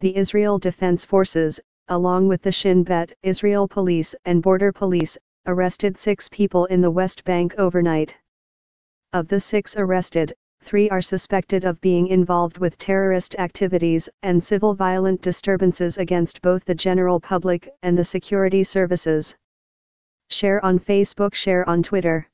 the Israel Defense Forces, along with the Shin Bet Israel Police and Border Police, arrested six people in the West Bank overnight. Of the six arrested, three are suspected of being involved with terrorist activities and civil violent disturbances against both the general public and the security services. Share on Facebook, share on Twitter.